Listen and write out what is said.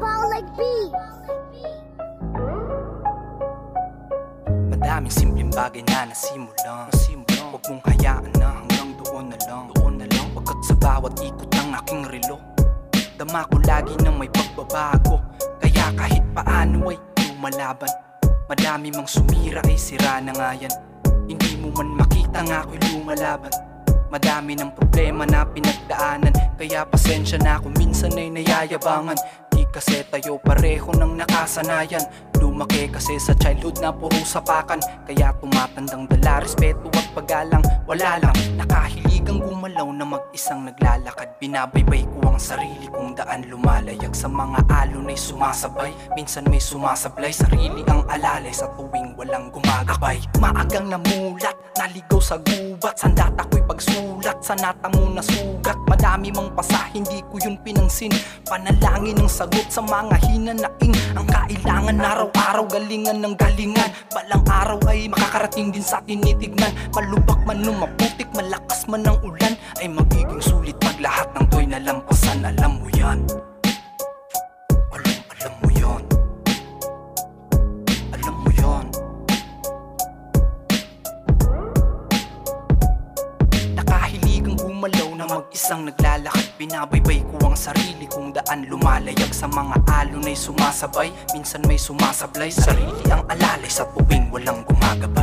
ball like beats. Madaming simpleng bagay na nasimulan. nasimulan. Huwag mong hayaan na hanggang doon na lang. Doon na lang. Pagkat sa bawat ikot ng aking relo, dama ko lagi na may pagbabago. Kaya kahit paano ay lumalaban. Madami mang sumira ay sira na nga yan. Hindi mo man makita nga ako'y lumalaban. Madami ng problema na pinagdaanan Kaya pasensya na kung minsan ay nayayabangan kasi tayo pareho ng nakasanayan. Lumaki kasi sa childhood na puro sapakan. Kaya tumatandang dala, respeto at paggalang Wala lang, nakahiligang gumalaw na mag-isang naglalakad. Binabaybay ko ang sarili kong daan Lumalayag sa mga alon ay sumasabay. Minsan may sumasablay, sarili ang alalay. Sa tuwing walang gumagabay Maagang namulat, naligaw sa gubat Sandata ko'y pagsulat, sa nata mo na sugat Madami mang pasa, hindi ko yun pinansin. Panalangin ang sagot sa mga hinanaing. Ang kailangan araw-araw galingan ng galingan. Balang araw ay makakarating din sa tinitignan Malubak man lumaputik, malakas man ang ulan. Ay magiging sulit pag lahat ng to'y nalampasan Alam mo yan mag-isang naglalakad Binabaybay ko ang sarili kong daan. Lumalayag sa mga alon ay sumasabay Minsan may sumasablay. Sarili ang alalay sa tuwing walang gumagabay